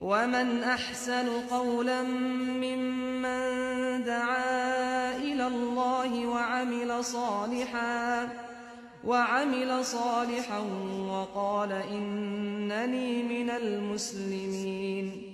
ومن أحسن قولا ممن دعا إلى الله وعمل صالحا وعمل صالحا وقال إنني من المسلمين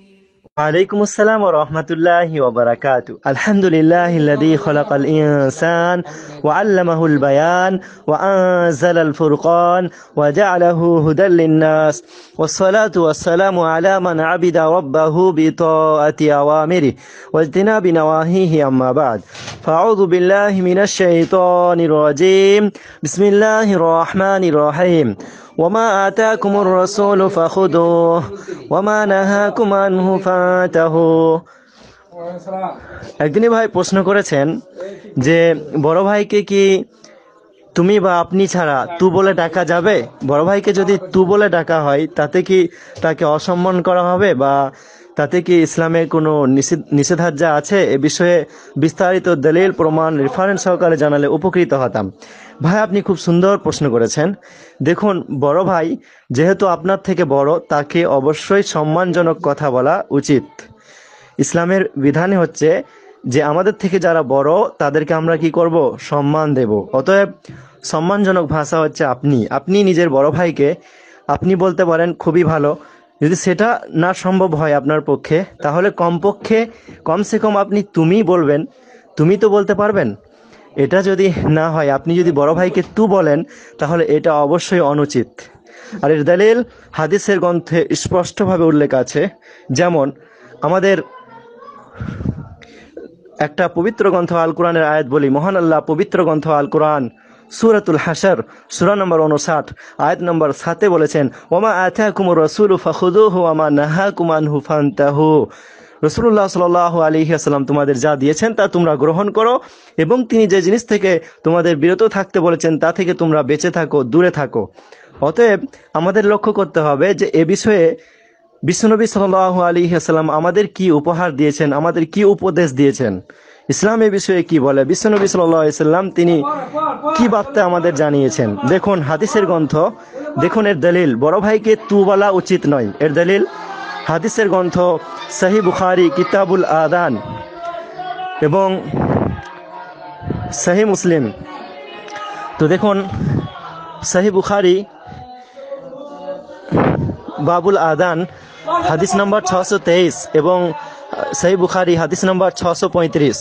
وعليكم السلام ورحمة الله وبركاته. الحمد لله الذي خلق الإنسان وعلمه البيان وأنزل الفرقان وجعله هدى للناس. والصلاة والسلام على من عبد ربه بطاعة أوامره واجتناب نواهيه. أما بعد فأعوذ بالله من الشيطان الرجيم. بسم الله الرحمن الرحيم. وما آتاكم الرسول فخذوه وما نهاكم عنه فانتهوا একদিনই ভাই প্রশ্ন করেছেন যে বড় ভাইকে কি তুমি বা আপনি ছাড়া তু বলে ডাকা যাবে বড় ভাইকে যদি তু বলে ডাকা হয় তাতে কি তাকে অসম্মান করা হবে বা তাতে কি ইসলামের কোনো নিষেধ- নিষেধাজ্ঞা আছে? এ বিষয়ে বিস্তারিত দলিল প্রমাণ রেফারেন্স সহকারে জানালে উপকৃত হতাম। ভাই, আপনি খুব সুন্দর প্রশ্ন করেছেন। দেখুন, বড় ভাই, যেহেতু আপনার থেকে বড়, তাকে অবশ্যই সম্মানজনক কথা বলা উচিত। ইসলামের বিধানই হচ্ছে যে, আমাদের থেকে যারা বড়, তাদেরকে আমরা কি করব? সম্মান দেব। অতএব, সম্মানজনক ভাষা হচ্ছে আপনি। আপনি নিজের বড় ভাইকে, আপনি বলতে পারেন, খুবই ভালো। যদি সেটা না সম্ভব হয় আপনার পক্ষে, তাহলে কমপক্ষে কমসে কম আপনি তুমি বলবেন। তুমি তো বলতে পারবেন। এটা যদি না হয়, আপনি যদি বড় ভাইকে তু বলেন, তাহলে এটা অবশ্যই অনুচিত। আর এর দলিল হাদিসের গ্রন্থে স্পষ্টভাবে উল্লেখ আছে, যেমন, আমাদের একটা পবিত্র গ্রন্থ আল কোরআনের আয়াত বলি, মহান আল্লাহ পবিত্র গ্রন্থ আল কোরআন সুরাতুল হাসার সুরা নম্বর উনষাট আয়াত নম্বর সাতে বলেছেন, ওমা আথা কুমুর রসুল ফাহুদুহু আমা নাহা কুমান হুফান্তাহু রসুল্লাহ সাল আলী আসসালাম তোমাদের যা দিয়েছেন তা তোমরা গ্রহণ করো এবং তিনি যে জিনিস থেকে তোমাদের বিরত থাকতে বলেছেন তা থেকে তোমরা বেঁচে থাকো, দূরে থাকো। অতএব আমাদের লক্ষ্য করতে হবে যে এ বিষয়ে বিশ্বনবী সাল আলী আসসালাম আমাদের কি উপহার দিয়েছেন, আমাদের কি উপদেশ দিয়েছেন। ইসলাম এ বিষয়ে কি বলে? বিশ্বনবী সাল্লাম তিনি কি বার্তা আমাদের জানিয়েছেন? দেখুন, হাদিসের গ্রন্থ, দেখুন এর দলিল। বড় ভাইকে তু বলা উচিত নয়। এর দলিল, হাদিসের গ্রন্থ, সাহি বুখারি, কিতাবুল আদান এবং সাহি মুসলিম। তো দেখুন, সাহি বুখারি, বাবুল আদান, হাদিস নম্বর ছশো এবং সহি বুখারি হাদিস নম্বর ছশো পঁয়ত্রিশ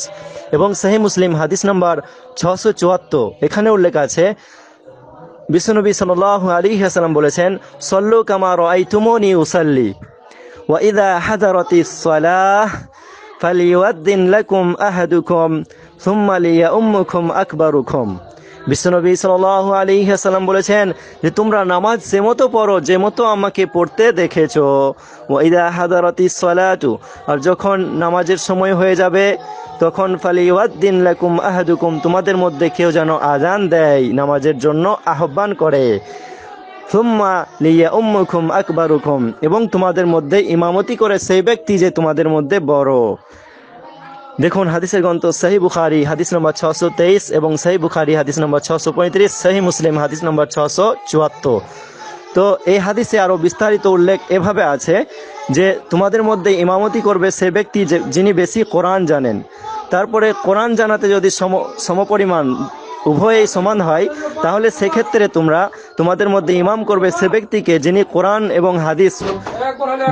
এবং সহি মুসলিম হাদিস নম্বর ছশো চুয়াত্তর। এখানে উল্লেখ আছে বিশ্বনবী সাল আলী হাসালাম বলেছেন, সল্লু কামার আইতুমনি উসাল্লি ওয়াইদা হাজারতি ফালিউদ্দিন লাকুম আহাদুকুম, সুম্মা লিয়াউম্মুকুম আকবারুকুম। বিশ্বনবী সাল আলী সাল্লাম বলেছেন যে, তোমরা নামাজ যে মতো পড়ো, যে মতো আমাকে পড়তে দেখেছ। ওইদা হাদারতি সলাতু আর যখন নামাজের সময় হয়ে যাবে, তখন ফালিউদ্দিন লাকুম আহাদুকুম, তোমাদের মধ্যে কেউ যেন আজান দেয় নামাজের জন্য আহ্বান করে। সুম্মা লিয়া উম্মুকুম আকবারুকুম, এবং তোমাদের মধ্যে ইমামতি করে সেই ব্যক্তি যে তোমাদের মধ্যে বড়। দেখুন, হাদিসের গ্রন্থ সাহি বুখারি, হাদিস নম্বর ছশো তেইশ এবং সাহি বুখারি, হাদিস নম্বর ছশো পঁয়ত্রিশ সাহি মুসলিম, হাদিস নম্বর ছশো চুয়াত্তর। তো এই হাদিসে আরও বিস্তারিত উল্লেখ এভাবে আছে যে, তোমাদের মধ্যে ইমামতি করবে সে ব্যক্তি যে, যিনি বেশি কোরআন জানেন। তারপরে কোরআন জানাতে যদি সম, সমপরিমাণ উভয়েই সমান হয়, তাহলে সেক্ষেত্রে তোমরা, তোমাদের মধ্যে ইমাম করবে সে ব্যক্তিকে যিনি কোরআন এবং হাদিস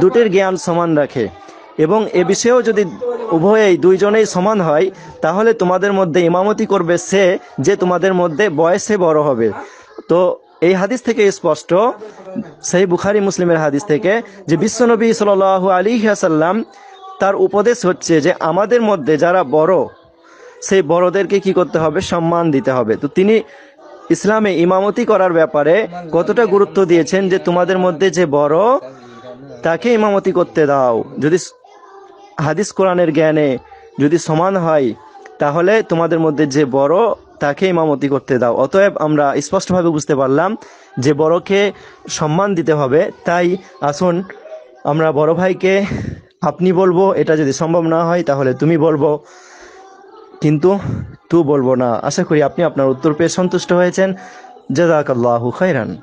দুটির জ্ঞান সমান রাখে। এবং এ বিষয়েও যদি উভয়েই দুইজনেই সমান হয়, তাহলে তোমাদের মধ্যে ইমামতি করবে সে যে তোমাদের মধ্যে বয়সে বড় হবে। তো এই হাদিস থেকে স্পষ্ট, সেই বুখারি মুসলিমের হাদিস থেকে, যে বিশ্বনবী সাল আলী সাল্লাম তার উপদেশ হচ্ছে যে আমাদের মধ্যে যারা বড়, সেই বড়দেরকে কি করতে হবে? সম্মান দিতে হবে। তো তিনি ইসলামে ইমামতি করার ব্যাপারে কতটা গুরুত্ব দিয়েছেন যে তোমাদের মধ্যে যে বড়, তাকে ইমামতি করতে দাও। যদি হাদিস কোরআনের জ্ঞানে যদি সমান হয়, তাহলে তোমাদের মধ্যে যে বড়, তাকে ইমামতি করতে দাও। অতএব আমরা স্পষ্টভাবে বুঝতে পারলাম যে বড়কে সম্মান দিতে হবে। তাই আসুন, আমরা বড় ভাইকে, আপনি বলব, এটা যদি সম্ভব না হয়, তাহলে তুমি বলব। কিন্তু তু বলব না। আশা করি আপনি আপনার উত্তর পেয়ে সন্তুষ্ট হয়েছেন। জাজাকাল্লাহু খাইরান